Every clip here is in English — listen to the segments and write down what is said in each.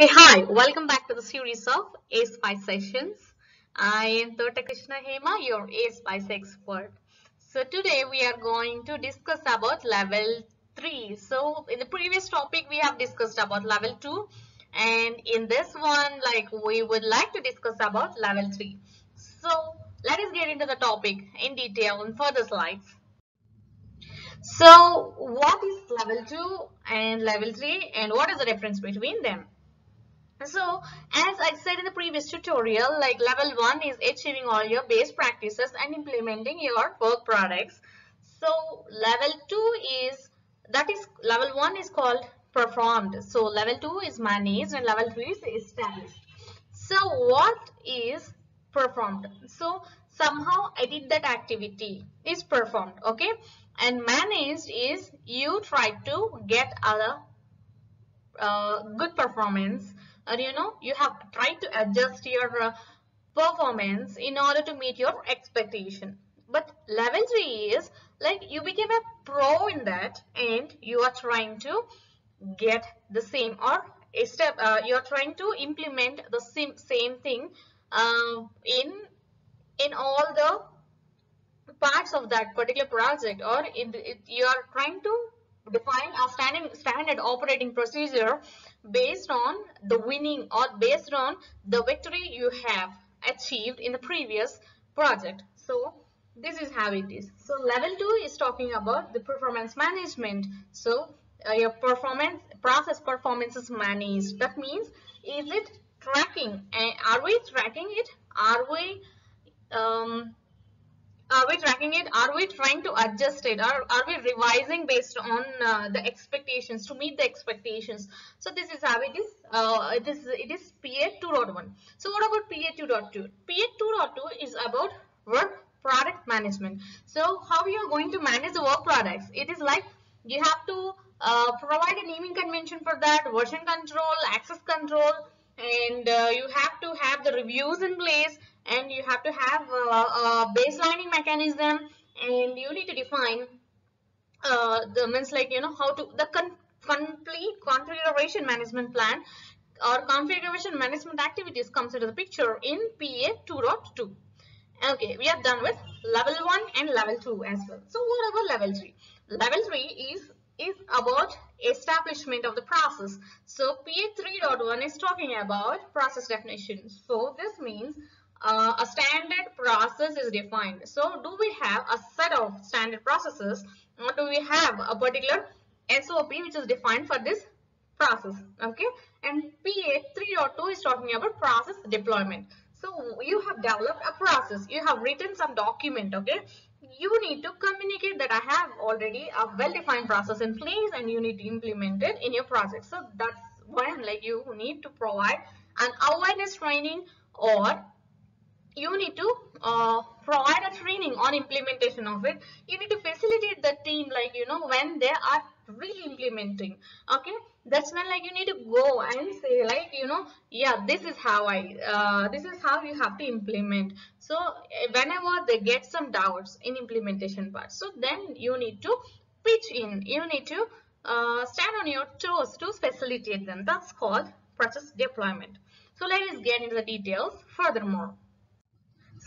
Hey, hi, welcome back to the series of ASPICE sessions. I am Tota Krishna Hema, your ASPICE expert. So today we are going to discuss about level 3. So in the previous topic we have discussed about level 2 and in this one like we would like to discuss about level 3. So let us get into the topic in detail in further slides. So what is level 2 and level 3 and what is the difference between them? So as I said in the previous tutorial, like level 1 is achieving all your base practices and implementing your work products. So level 2 is, that is level 1 is called performed. So level 2 is managed and level 3 is established. So what is performed? So somehow I did that activity is performed. Okay. And managed is you try to get other uh, good performance or you know you have tried to adjust your uh, performance in order to meet your expectation. But level 3 is like you became a pro in that and you are trying to get the same or a step uh, you are trying to implement the same same thing uh, in in all the parts of that particular project or in the, it, you are trying to define a standing standard operating procedure based on the winning or based on the victory you have achieved in the previous project. So this is how it is. So level 2 is talking about the performance management. So uh, your performance process performance is managed. That means is it tracking? And are we tracking it? Are we um, are we tracking it? Are we trying to adjust it? Or are we revising based on uh, the expectations to meet the expectations? So this is how it is. Uh, it is it is pa 2.1 so what about pa 2.2 pa 2.2 is about work product management. So how you are going to manage the work products? It is like you have to uh, provide a naming convention for that version control access control and uh, you have to have the reviews in place and you have to have a, baselining mechanism and you need to define uh, the means like you know how to the con complete configuration management plan or configuration management activities comes into the picture in PA 2.2. Okay, we are done with level 1 and level 2 as well. So what about level 3? Level 3 is is about establishment of the process. So PA 3.1 is talking about process definition. So this means uh, a standard process is defined. So do we have a set of standard processes or do we have a particular SOP which is defined for this process? Okay. And PA 3.2 is talking about process deployment. So you have developed a process. You have written some document. Okay. You need to communicate that I have already a well-defined process in place and you need to implement it in your project. So that's when like you need to provide an awareness training or you need to uh, provide a training on implementation of it. You need to facilitate the team like you know when they are really implementing okay? That's when like you need to go and say like you know yeah this is how i uh, this is how you have to implement. So whenever they get some doubts in implementation part so then you need to pitch in. You need to uh, stand on your toes to facilitate them. That's called process deployment. So let us get into the details furthermore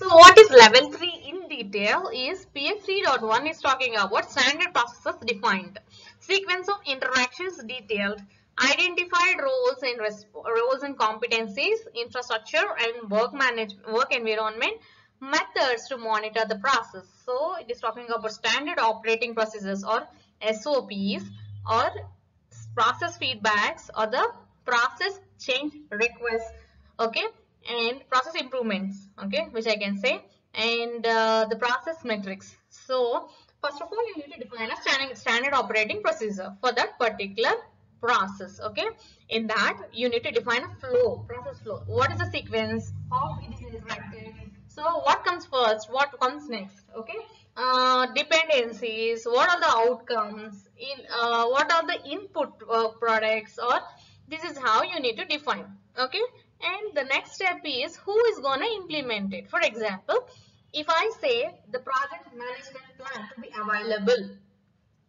so what is level 3 in detail is PA 3.1 is talking about standard processes defined, sequence of interactions detailed, identified roles and roles and competencies, infrastructure and work management, work environment, methods to monitor the process. So it is talking about standard operating processes or SOPs or process feedbacks or the process change requests. Okay and process improvements okay which i can say and uh, the process metrics. So first of all you need to define a standard, standard operating procedure for that particular process okay? In that you need to define a flow process flow. What is the sequence? How it is so what comes first? What comes next okay? Uh, dependencies. What are the outcomes? In uh, what are the input uh, products? Or this is how you need to define okay and the next step is who is going to implement it. For example, if I say the project management plan to be available,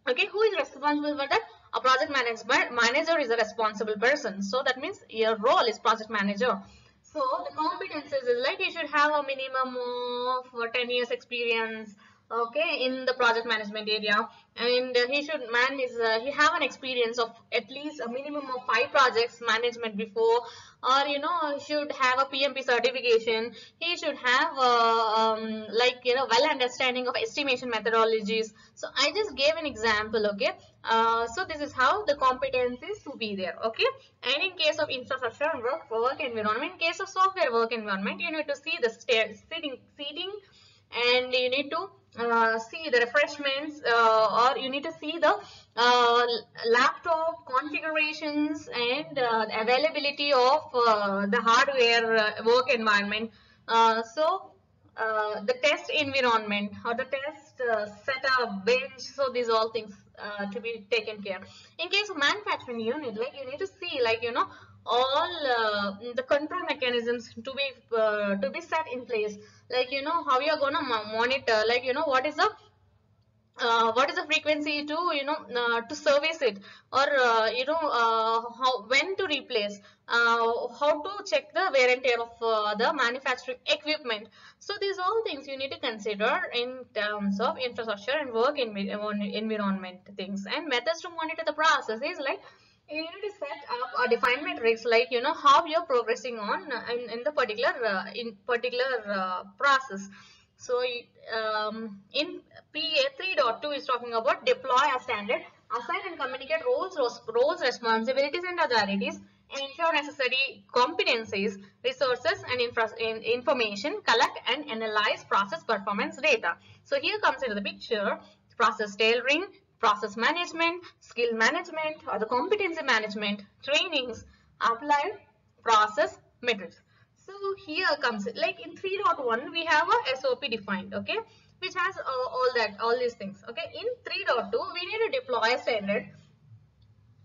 okay, who is responsible for that? a project management manager is a responsible person. So that means your role is project manager. So the competences is like you should have a minimum of uh, 10 years experience okay in the project management area. And he should manage uh, he have an experience of at least a minimum of five projects management before. Or you know should have a PMP certification. He should have uh, um, like you know well understanding of estimation methodologies. So I just gave an example okay? Uh, so this is how the competence is to be there okay? And in case of infrastructure and work work environment in case of software work environment you need to see the seating seating and you need to uh, see the refreshments uh, or you need to see the uh, laptop configurations and uh, availability of uh, the hardware uh, work environment. so the test environment or the test setup, bench, so these all things to be taken care. In case of manufacturing unit, like you need to see like you know all the control mechanisms to be to be set in place like you know how you're gonna monitor like you know what is the uh, what is the frequency to you know uh, to service it? Or uh, you know uh, how when to replace? How to check the wear and tear of the manufacturing equipment? So these all things you need to consider in terms of infrastructure and work in environment things. And methods to monitor the process is like you need to set up or define metrics like you know how you're progressing on in, in the particular uh, in particular uh, process. So um, in PA 3.2 is talking about deploy a standard assign and communicate roles roles responsibilities and authorities ensure necessary competencies resources and in information collect and analyze process performance data. So here comes into the picture process tailoring process management, skill management or the competency management, trainings, applied process metrics. So here comes like in 3.1 we have a SOP defined okay which has uh, all that all these things okay in 3.2 we need to deploy a standard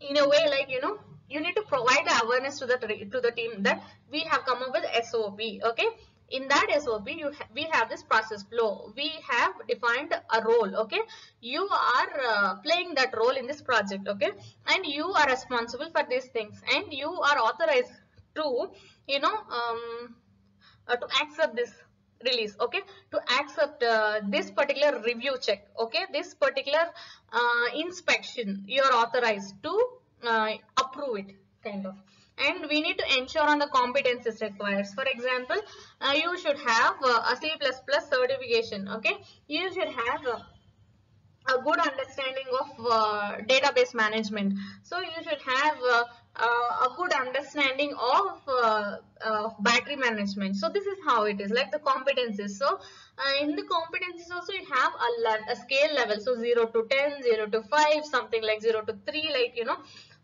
in a way like you know you need to provide awareness to the to the team that we have come up with SOP okay in that SOP you ha we have this process flow. We have defined a role okay? You are uh, playing that role in this project okay? And you are responsible for these things. And you are authorized to you know um, uh, to accept this release okay? To accept uh, this particular review check okay? This particular uh, inspection you are authorized to uh, approve it kind of and we need to ensure on the competencies required. For example, uh, you should have uh, a C++ certification. Okay, you should have uh, a good understanding of uh, database management. So you should have uh, uh, a good understanding of battery management. So this is how it is like the competencies. So in the competencies also you have a, a scale level. So 0 to 10, 0 to 5, something like 0 to 3 like you know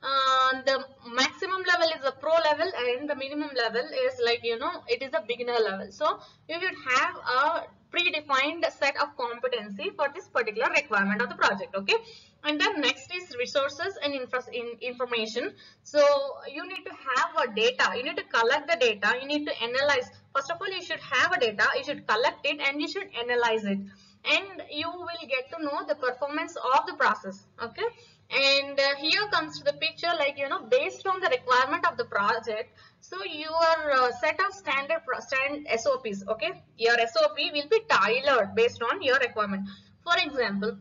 uh, the maximum level is the pro level and the minimum level is like you know it is a beginner level. So you should have a predefined set of competency for this particular requirement of the project okay? And then next is resources and infra in information. So you need to have a data. You need to collect the data. You need to analyze. First of all you should have a data. You should collect it and you should analyze it. And you will get to know the performance of the process okay and uh, here comes to the picture like you know based on the requirement of the project so your uh, set of standard stand SOPs okay? Your SOP will be tailored based on your requirement. For example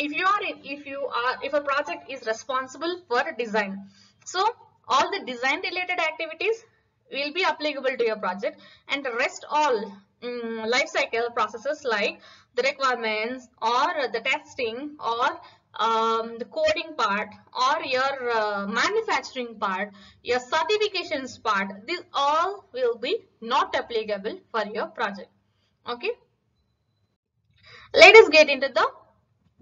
if you are if you are if a project is responsible for design so all the design related activities will be applicable to your project and the rest all um, life cycle processes like the requirements or the testing or um, the coding part or your uh, manufacturing part, your certifications part, these all will be not applicable for your project. Okay. Let us get into the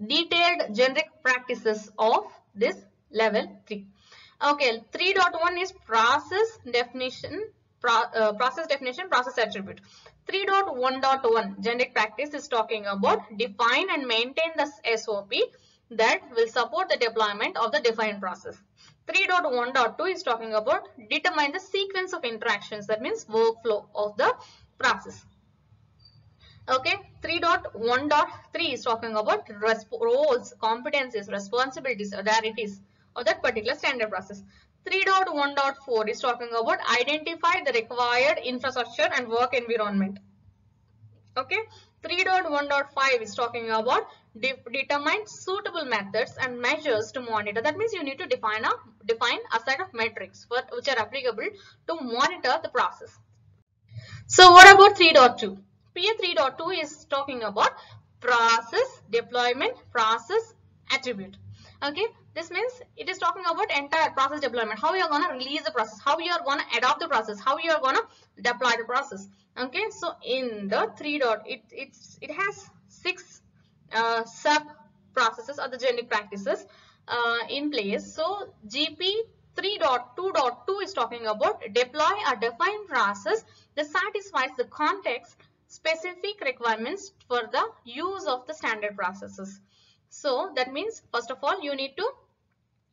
detailed generic practices of this level 3. Okay, 3.1 is process definition, pro, uh, process definition, process attribute. 3.1.1 generic practice is talking about define and maintain the SOP that will support the deployment of the defined process. 3.1.2 is talking about determine the sequence of interactions that means workflow of the process. Okay, 3.1.3 is talking about roles, competencies, responsibilities, authorities of that particular standard process. 3.1.4 is talking about identify the required infrastructure and work environment. Okay. 3.1.5 is talking about de determine suitable methods and measures to monitor. That means you need to define a define a set of metrics for, which are applicable to monitor the process. So what about 3.2? PA 3.2 is talking about process deployment, process attribute. Okay, this means it is talking about entire process deployment. How you are gonna release the process, how you are gonna adopt the process, how you are gonna deploy the process. Okay, so in the 3. Dot, it it's it has six uh, sub processes or the generic practices uh, in place. So GP 3.2.2 is talking about deploy a defined process that satisfies the context specific requirements for the use of the standard processes. So that means first of all you need to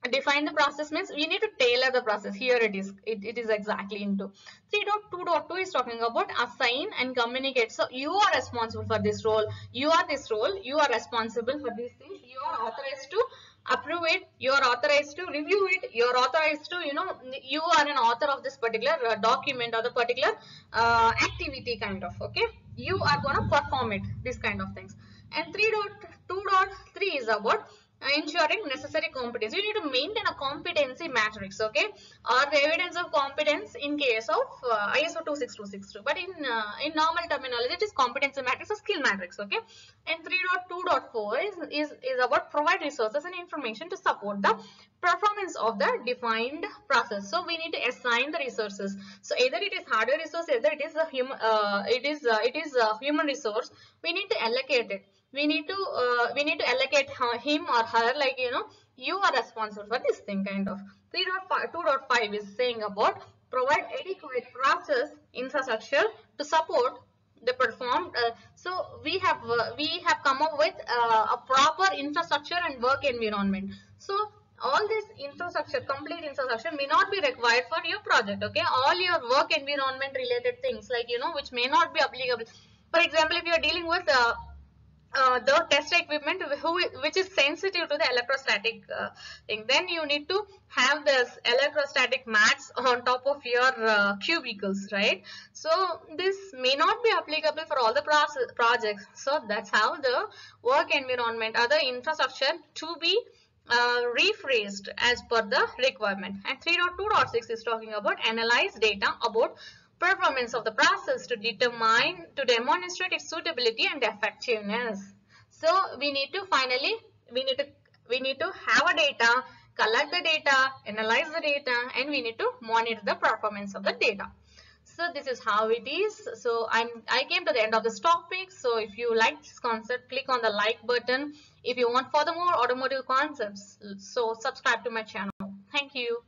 define the process means we need to tailor the process. Here it is it, it is exactly into. 3.2.2 is talking about assign and communicate. So you are responsible for this role you are this role you are responsible for these things. You are authorized to approve it you are authorized to review it you are authorized to you know you are an author of this particular uh, document or the particular uh, activity kind of okay? You are going to perform it these kind of things. And 3.2.3 is about ensuring necessary competence. You need to maintain a competency matrix, okay, or the evidence of competence in case of uh, ISO 26262. But in uh, in normal terminology, it is competency matrix or skill matrix, okay. And 3.2.4 is, is is about provide resources and information to support the performance of the defined process. So we need to assign the resources. So either it is hardware resource, either it is a human, uh, it is uh, it is a human resource. We need to allocate it we need to uh, we need to allocate him or her like you know you are responsible for this thing kind of. 3.5 is saying about provide adequate process infrastructure to support the performed uh, so we have uh, we have come up with uh, a proper infrastructure and work environment. So all this infrastructure complete infrastructure may not be required for your project okay? All your work environment related things like you know which may not be applicable. For example if you are dealing with uh, the test equipment who, which is sensitive to the electrostatic uh, thing then you need to have this electrostatic mats on top of your uh, cubicles right? So this may not be applicable for all the process, projects. So that's how the work environment other infrastructure to be uh, rephrased as per the requirement. And 3.2.6 is talking about analyze data about performance of the process to determine, to demonstrate its suitability and effectiveness. So we need to finally, we need to, we need to have a data, collect the data, analyze the data, and we need to monitor the performance of the data. So this is how it is. So I'm, I came to the end of this topic. So if you like this concept, click on the like button. If you want further more automotive concepts, so subscribe to my channel. Thank you.